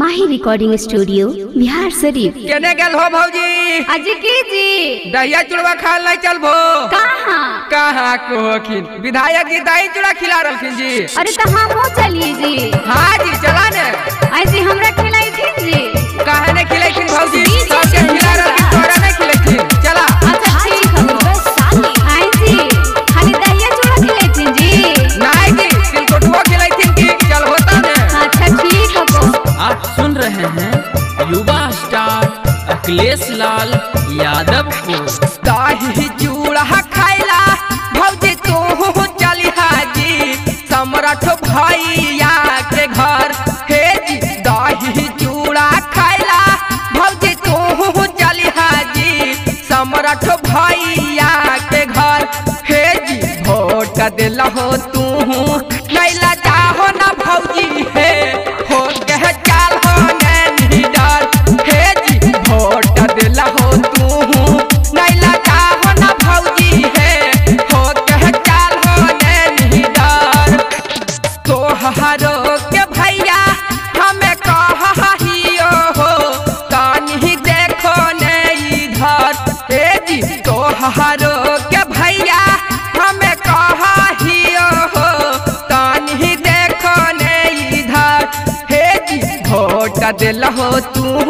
Mahi recording studio Bihar Sharif. केने गेल हो भौजी? अजी की जी। दहिया चुड़वा खा नहीं चलबो कहाँ? कहाँ कोखिन? विधायक जी दही चूड़ा खिला रहलखिन जी। अरे कहाँ हम चलिए जी। हाँ जी चला ने। ऐसे हमरा खिलाई युवा स्टार, अखिलेश लाल, यादव को। चूड़ा खाइला भौजी तू चली हाजी। सम्राट भैया के घर, हे जी दही चूड़ा खाइला भौजी तू चली हाजी। सम्राट भैया के घर, हे जी, भोट दिल हो तू। तोहरो के भैया, हमें कहियो हो। कहीं देखो ने इधर। ए जी तोहरो के भैया, हमें कहियो हो। कानी देखो ने इधर। हे जी, भोट दिल हो तू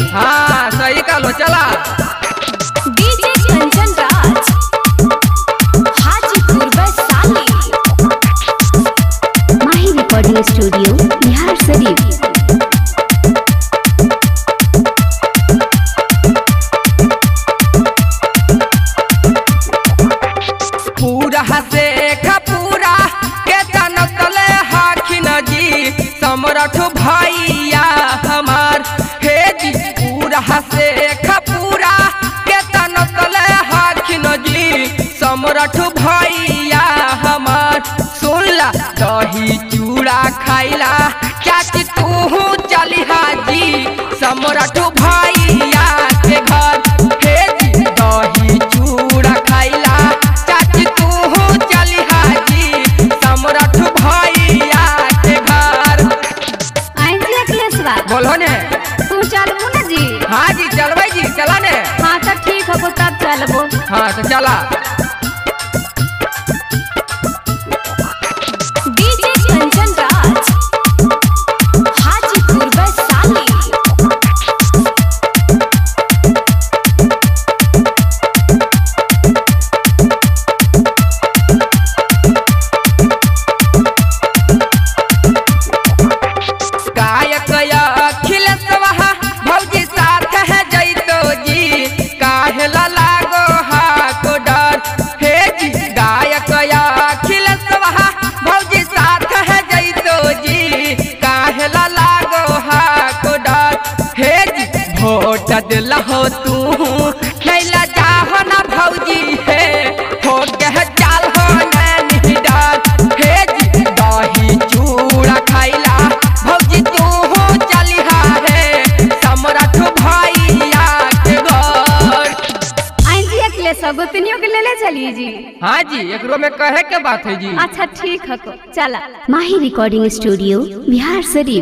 हाँ सही कहो चला। सम्राट भैया हमार सुनला दही चूड़ा खाइला। चाची तू चलिहा जी सम्राट भैया के घर हे दही चूड़ा खाइला। चाची तू चलिहा जी सम्राट भैया के घर। जी अखिलेश बात बोलो ने। तू चलबो ना जी? हाँ जी चलबै जी चला ने। हाँ तो ठीक है तब चलबो। हाँ तो चला। दिल हो तू। चाहो ना भौजी हे। हो के चाल हो नैनी डाल हे जी दही चूड़ा खाइला भौजी तू चलिहा हे। सम्राट भैया के घर। आई जी अखिलेश गोतनियों के ले ले चलिए जी। हाँ जी एकरो में कहे के बात है जी। अच्छा ठीक है को चला। Mahi recording studio Bihar Sharif.